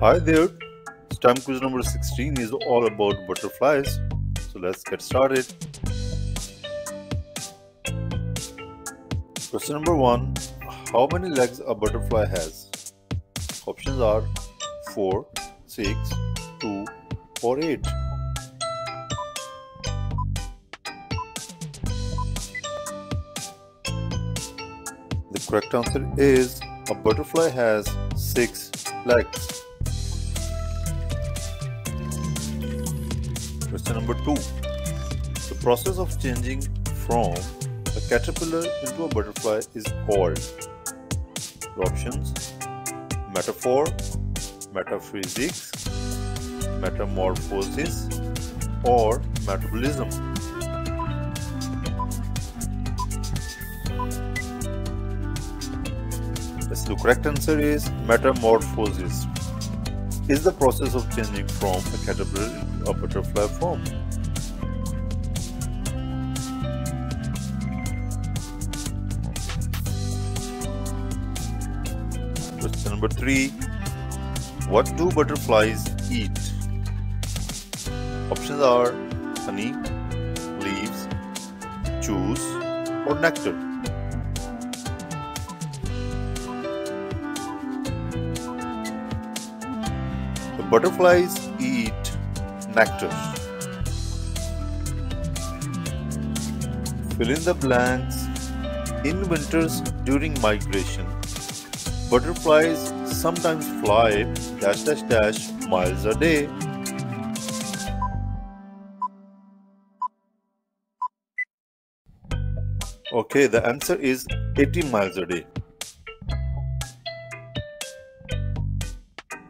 Hi there. STEM quiz number 16 is all about butterflies. So let's get started. Question number 1 How many legs a butterfly has? Options are 4, 6, 2, or 8. The correct answer is a butterfly has 6 legs. Question number 2. The process of changing from a caterpillar into a butterfly is called the options metaphor, metaphysics, metamorphosis, or metabolism. Yes, the correct answer is metamorphosis. Is the process of changing from a caterpillar into a butterfly form. Question number three. What do butterflies eat? Options are honey, leaves, juice, or nectar. Butterflies eat nectar. Fill in the blanks. In winters during migration, butterflies sometimes fly dash dash dash miles a day. Okay, the answer is 80 miles a day.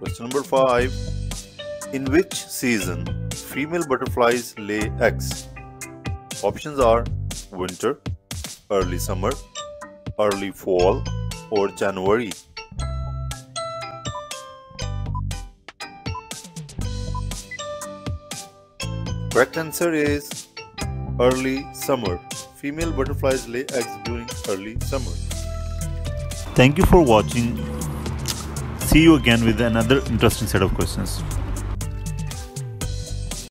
Question number 5. In which season female butterflies lay eggs? Options are winter, early summer, early fall, or January. Correct answer is early summer. Female butterflies lay eggs during early summer. Thank you for watching. See you again with another interesting set of questions.